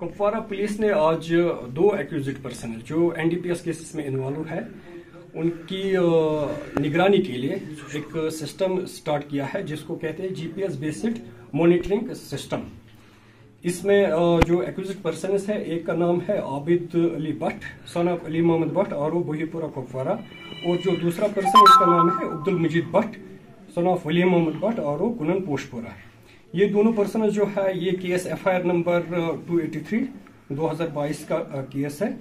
Kupwara police ने आज दो एक्यूजिट पर्सन जो एनडीपीएस केसेस में इन्वॉल्व है, उनकी निगरानी के लिए एक सिस्टम स्टार्ट किया है, जिसको कहते हैं जीपीएस बेस्ड मॉनिटरिंग सिस्टम इसमें जो एक्यूजिट पर्सन है, एक का नाम है आबिद अली भट्ट सन ऑफ़ अली मोहम्मद भट्ट और वो बहीपुरा कुपवारा और जो दूसरा पर्सन उसका नाम है अब्दुल मजीद भट्ट सन ऑफ़ मोहम्मद भट्ट और वो कुनन पोशपुरा ये दोनों पर्सन जो है, ये case F I R number two eighty three दो हज़ार बाईस का केस है,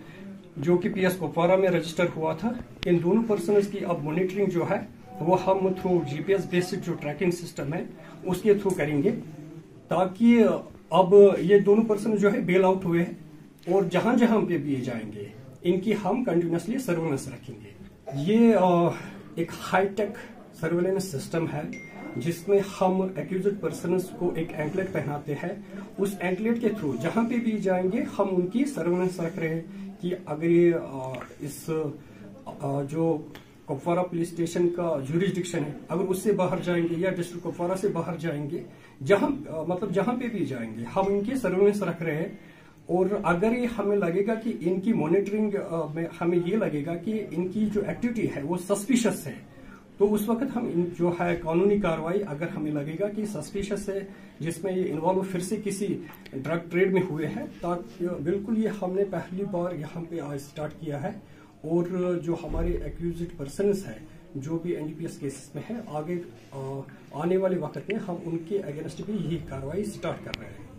जो कि पीएस कुपवारा में रजिस्टर हुआ था। इन दोनों पर्सन की अब मॉनिटरिंग जो है, वो हम थ्रू जीपीएस बेस्ड जो ट्रैकिंग सिस्टम है, उसके थ्रू करेंगे, ताकि अब ये दोनों पर्सन जो है बेल आउट हुए हैं, और जहाँ जहाँ पे भी जाएँगे, इनकी हम कंटिन्यूसली सर्वेलेंस रखेंगे। ये एक हाईटेक सर्वेलेंस सिस्टम है जिसमें हम एक्यूज पर्सन को एक एंकलेट पहनाते हैं, उस एंकलेट के थ्रू जहाँ पे भी जाएँगे, हम उनकी सर्वेलेंस रख रहे हैं कि अगर ये इस जो कुपवारा पुलिस स्टेशन का जुरिस्डिक्शन है, अगर उससे बाहर जाएँगे या डिस्ट्रिक्ट कुपवारा से बाहर जाएँगे, जहाँ मतलब जहाँ पे भी जाएँगे, हम इनकी सर्वेलेंस रख रहे हैं। और अगर ये हमें लगेगा कि इनकी मॉनिटरिंग में हमें ये लगेगा कि इनकी जो एक्टिविटी है वो सस्पिशियस है तो उस वक्त हम जो है कानूनी कार्रवाई, अगर हमें लगेगा कि सस्पिशियस है, जिसमें ये इन्वॉल्व फिर से किसी ड्रग ट्रेड में हुए हैं ताकि बिल्कुल ये हमने पहली बार यहाँ पे आज स्टार्ट किया है। और जो हमारे एक्यूज पर्सन है, जो भी एनडीपीएस केसेस में है, आगे आने वाले वक्त में हम उनके अगेंस्ट भी यही कार्रवाई स्टार्ट कर रहे हैं।